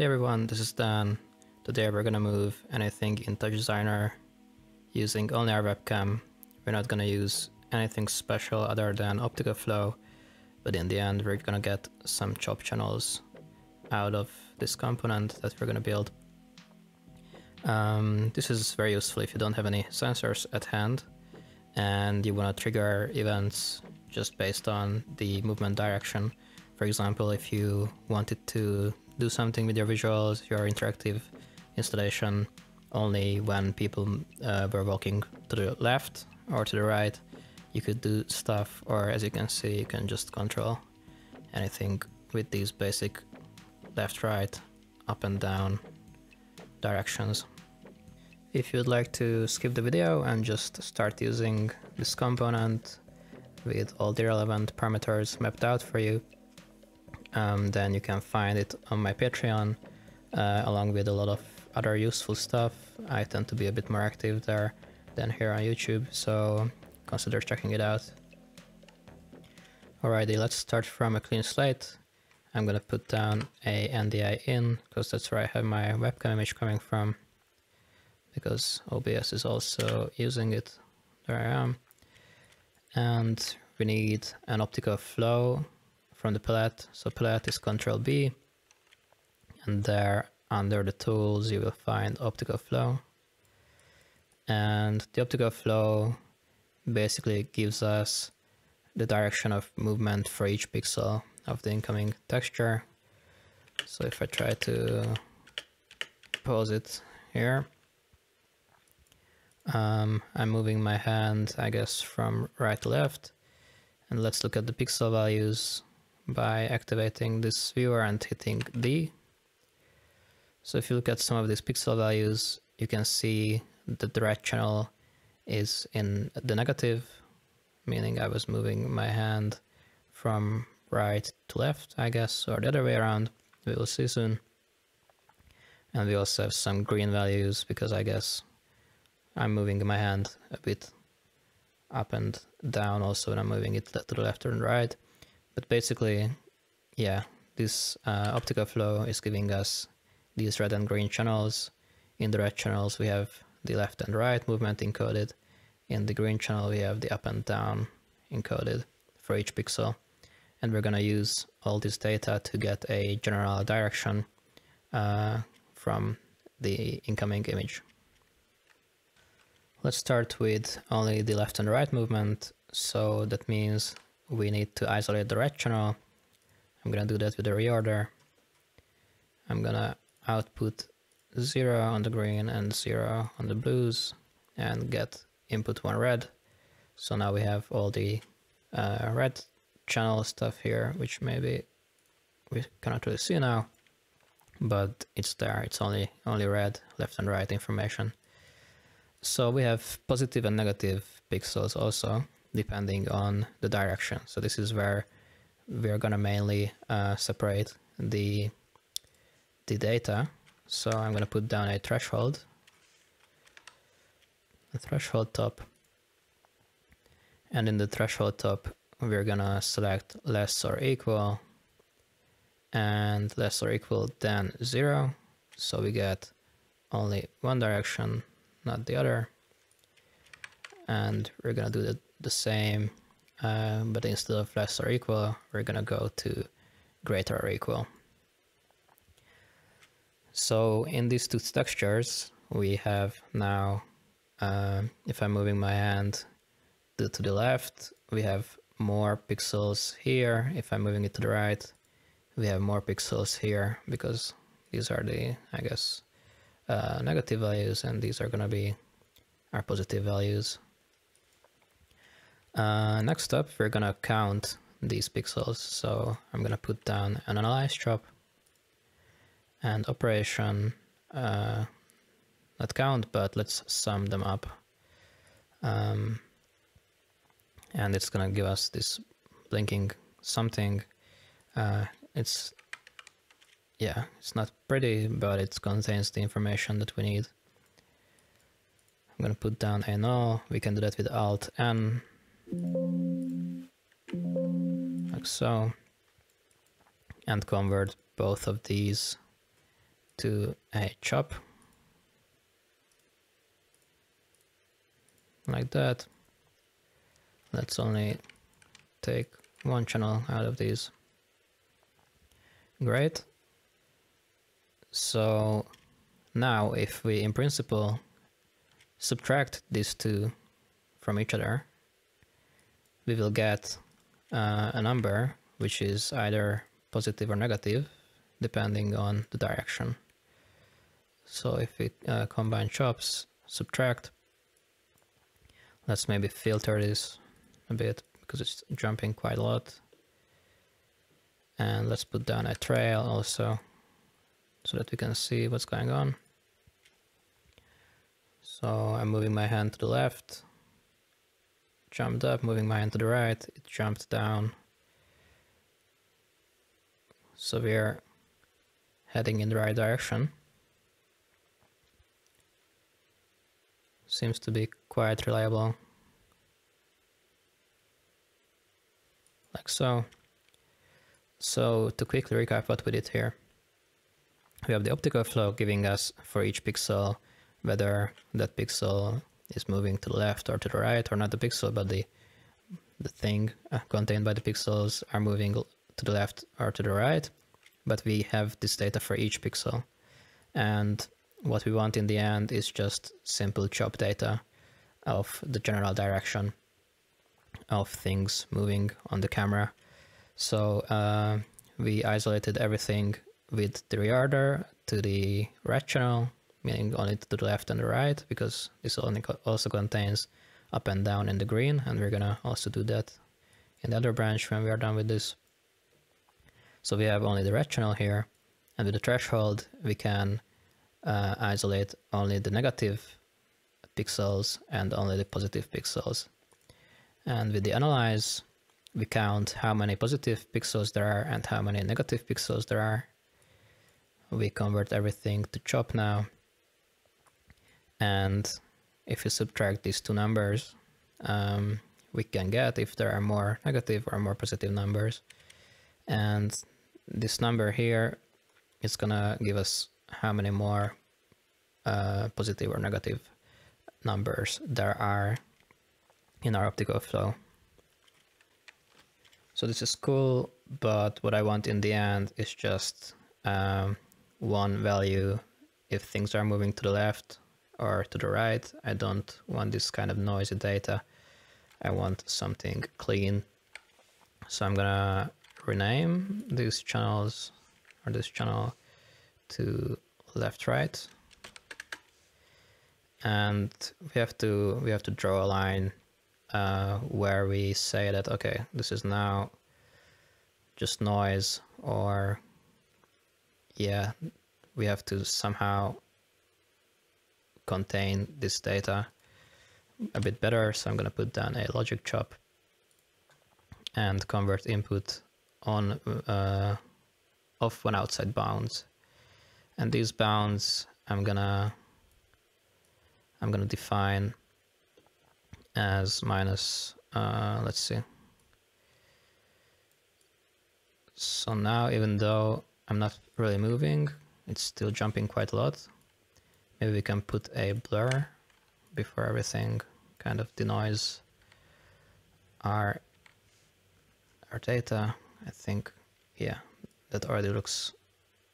Hey everyone, this is Dan. Today we're gonna move anything in TouchDesigner using only our webcam. We're not gonna use anything special other than optical flow, but in the end we're gonna get some chop channels out of this component that we're gonna build. Um, this is very useful if you don't have any sensors at hand and you wanna trigger events just based on the movement direction. For example, if you wanted to do something with your visuals, your interactive installation, only when people uh, were walking to the left or to the right, you could do stuff, or as you can see, you can just control anything with these basic left, right, up and down directions. If you'd like to skip the video and just start using this component with all the relevant parameters mapped out for you, um, then you can find it on my Patreon, uh, along with a lot of other useful stuff. I tend to be a bit more active there than here on YouTube, so consider checking it out. Alrighty, let's start from a clean slate. I'm gonna put down a NDI in, because that's where I have my webcam image coming from, because OBS is also using it. There I am. And we need an optical flow from the palette. So palette is Control B, and there under the tools you will find optical flow. And the optical flow basically gives us the direction of movement for each pixel of the incoming texture. So if I try to pose it here, um, I'm moving my hand, I guess, from right to left. And let's look at the pixel values by activating this viewer and hitting D. So if you look at some of these pixel values, you can see the right channel is in the negative, meaning I was moving my hand from right to left, I guess, or the other way around. We will see soon. And we also have some green values because I guess I'm moving my hand a bit up and down also when I'm moving it to the left and right. But basically, yeah, this uh, optical flow is giving us these red and green channels. In the red channels, we have the left and right movement encoded. In the green channel, we have the up and down encoded for each pixel. And we're going to use all this data to get a general direction uh, from the incoming image. Let's start with only the left and right movement. So that means we need to isolate the red channel. I'm gonna do that with the reorder. I'm gonna output 0 on the green and 0 on the blues and get input 1 red. So now we have all the uh, red channel stuff here, which maybe we cannot really see now, but it's there. It's only only red, left and right information. So we have positive and negative pixels also depending on the direction. So this is where we're gonna mainly uh, separate the, the data. So I'm gonna put down a threshold, a threshold top, and in the threshold top, we're gonna select less or equal and less or equal than zero. So we get only one direction, not the other. And we're gonna do the the same, uh, but instead of less or equal, we're gonna go to greater or equal. So in these two textures, we have now, uh, if I'm moving my hand to, to the left, we have more pixels here. If I'm moving it to the right, we have more pixels here because these are the, I guess, uh, negative values and these are to be our positive values. Uh, next up, we're gonna count these pixels. So I'm gonna put down an analyze chop and operation, uh, not count, but let's sum them up. Um, and it's gonna give us this blinking something. Uh, it's, yeah, it's not pretty, but it contains the information that we need. I'm gonna put down a null. We can do that with Alt N like so and convert both of these to a chop like that. Let's only take one channel out of these. Great. So now if we in principle subtract these two from each other, we will get uh, a number which is either positive or negative depending on the direction. So if we uh, combine chops, subtract, let's maybe filter this a bit because it's jumping quite a lot. And let's put down a trail also so that we can see what's going on. So I'm moving my hand to the left, jumped up, moving my hand to the right, it jumped down. So we're heading in the right direction. Seems to be quite reliable. Like so. So to quickly recap what we did here. We have the optical flow giving us for each pixel whether that pixel is moving to the left or to the right or not the pixel but the the thing uh, contained by the pixels are moving to the left or to the right but we have this data for each pixel. And what we want in the end is just simple chop data of the general direction of things moving on the camera. So uh, we isolated everything with the reorder to the right channel, meaning only to the left and the right, because this only also contains up and down in the green, and we're gonna also do that in the other branch when we are done with this. So we have only the red channel here, and with the threshold we can uh, isolate only the negative pixels and only the positive pixels. And with the analyze, we count how many positive pixels there are and how many negative pixels there are. We convert everything to chop now. And if you subtract these two numbers, um, we can get if there are more negative or more positive numbers and this number here is gonna give us how many more uh, positive or negative numbers there are in our optical flow. So this is cool, but what I want in the end is just um, one value if things are moving to the left or to the right. I don't want this kind of noisy data. I want something clean. So I'm gonna rename these channels or this channel to left right and we have to we have to draw a line uh, where we say that okay this is now just noise or yeah we have to somehow contain this data a bit better so I'm gonna put down a logic chop and convert input on uh, off when outside bounds. And these bounds I'm gonna I'm gonna define as minus uh, let's see. So now even though I'm not really moving it's still jumping quite a lot maybe we can put a blur before everything kind of denoise our our data I think, yeah, that already looks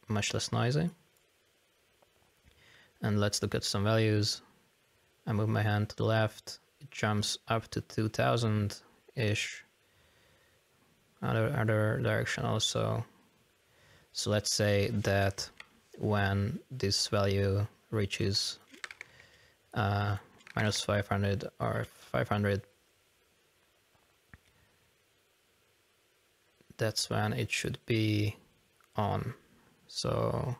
much less noisy. And let's look at some values. I move my hand to the left, it jumps up to 2000-ish. Other, other direction also. So let's say that when this value reaches uh, minus 500 or 500 that's when it should be on. So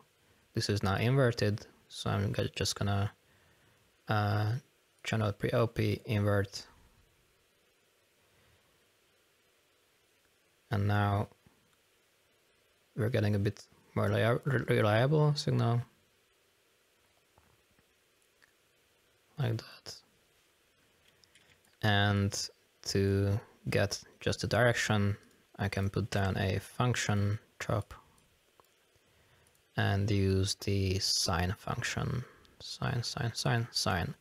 this is now inverted. So I'm just gonna uh, channel pre-op invert. And now we're getting a bit more reliable signal. Like that. And to get just the direction I can put down a function chop and use the sign function. Sign, sign, sign, sign.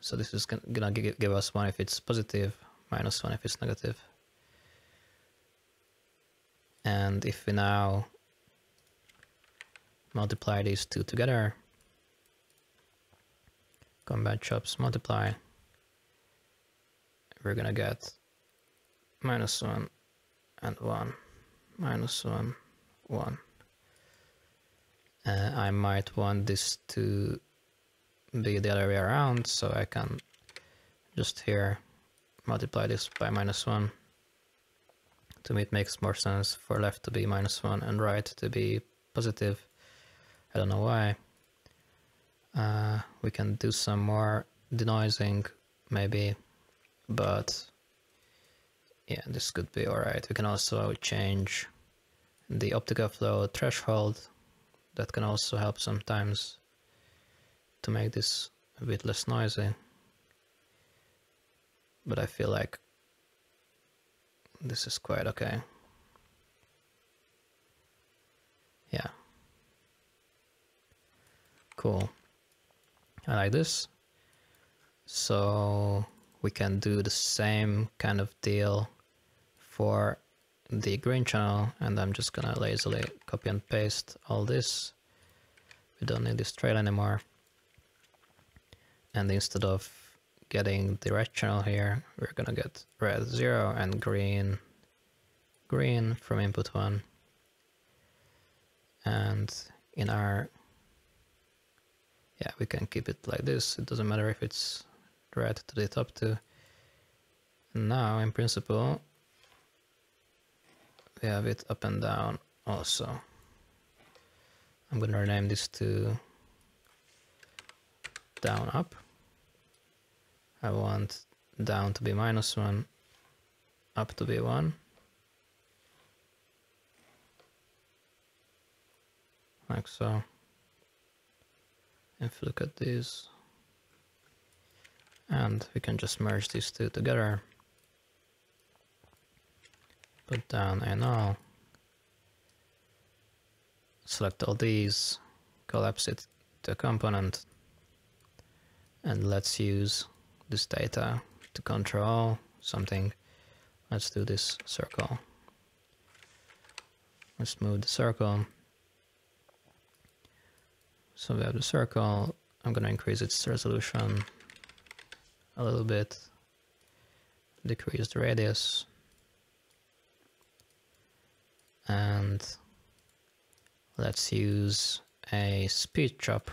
So this is gonna give us one if it's positive, minus one if it's negative. And if we now multiply these two together, combine chops, multiply, we're gonna get minus one and one, minus one, one. Uh, I might want this to be the other way around, so I can just here multiply this by minus 1. To me it makes more sense for left to be minus 1 and right to be positive. I don't know why. Uh, we can do some more denoising maybe, but yeah, this could be alright. We can also change the optical flow threshold that can also help sometimes to make this a bit less noisy. But I feel like this is quite okay. Yeah. Cool. Like this. So we can do the same kind of deal for the green channel and I'm just gonna lazily copy and paste all this. We don't need this trail anymore. And instead of getting the red channel here, we're gonna get red 0 and green green from input 1. And in our yeah, we can keep it like this. It doesn't matter if it's red to the top. And now, in principle, we have it up and down also. I'm going to rename this to down up. I want down to be minus 1, up to be 1. Like so. If you look at these, and we can just merge these two together put down null, select all these, collapse it to a component, and let's use this data to control something. Let's do this circle. Let's move the circle. So we have the circle. I'm going to increase its resolution a little bit, decrease the radius. and let's use a speed chop.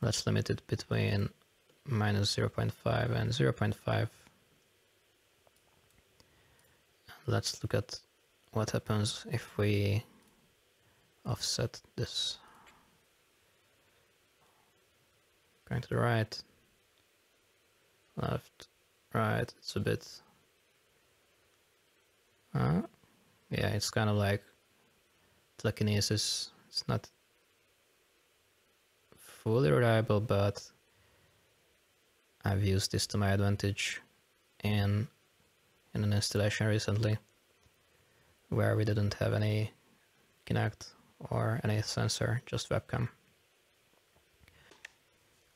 Let's limit it between minus 0.5 and 0.5. Let's look at what happens if we offset this. Going to the right, left, Right, it's a bit... Uh, yeah, it's kind of like telekinesis. It's not fully reliable, but I've used this to my advantage in, in an installation recently where we didn't have any Kinect or any sensor, just webcam.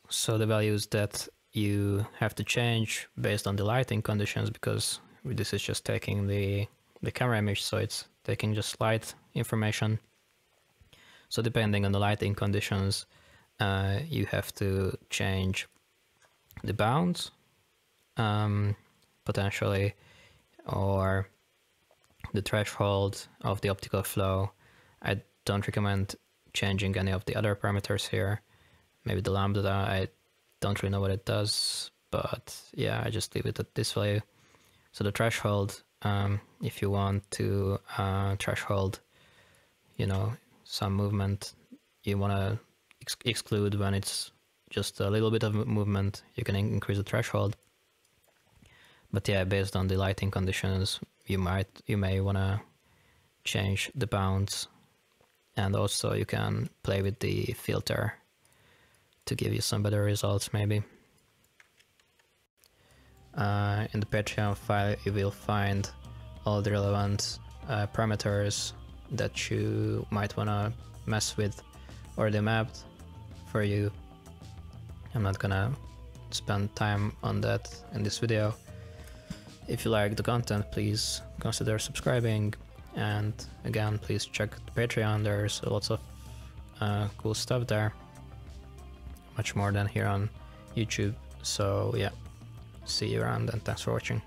So the values that you have to change based on the lighting conditions because this is just taking the, the camera image, so it's taking just light information. So depending on the lighting conditions, uh, you have to change the bounds um, potentially or the threshold of the optical flow. I don't recommend changing any of the other parameters here. Maybe the lambda, I don't really know what it does, but yeah, I just leave it at this value. So the threshold, um, if you want to uh, threshold, you know, some movement, you want to ex exclude when it's just a little bit of movement, you can increase the threshold. But yeah, based on the lighting conditions, you might you may want to change the bounds, and also you can play with the filter to give you some better results maybe. Uh, in the Patreon file you will find all the relevant uh, parameters that you might want to mess with already mapped for you. I'm not gonna spend time on that in this video. If you like the content, please consider subscribing and again, please check the Patreon, there's lots of uh, cool stuff there. Much more than here on YouTube. So yeah, see you around and thanks for watching.